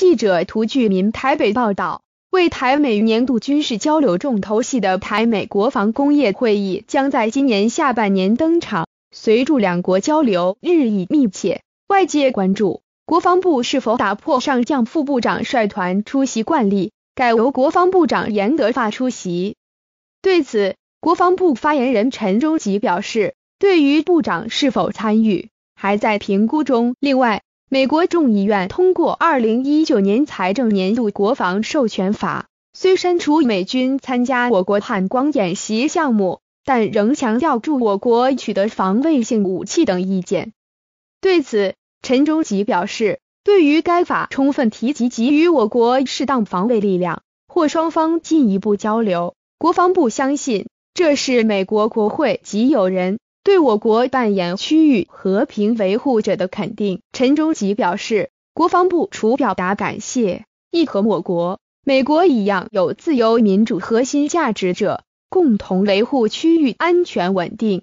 记者涂俊民台北报道，为台美年度军事交流重头戏的台美国防工业会议将在今年下半年登场。随着两国交流日益密切，外界关注国防部是否打破上将副部长率团出席惯例，改由国防部长严德发出席。对此，国防部发言人陈忠吉表示，对于部长是否参与，还在评估中。另外，美国众议院通过二零一九年财政年度国防授权法，虽删除美军参加我国汉光演习项目，但仍强调助我国取得防卫性武器等意见。对此，陈忠吉表示，对于该法充分提及给予我国适当防卫力量，或双方进一步交流，国防部相信这是美国国会及友人。对我国扮演区域和平维护者的肯定，陈忠吉表示，国防部除表达感谢，亦和我国、美国一样有自由民主核心价值者，共同维护区域安全稳定。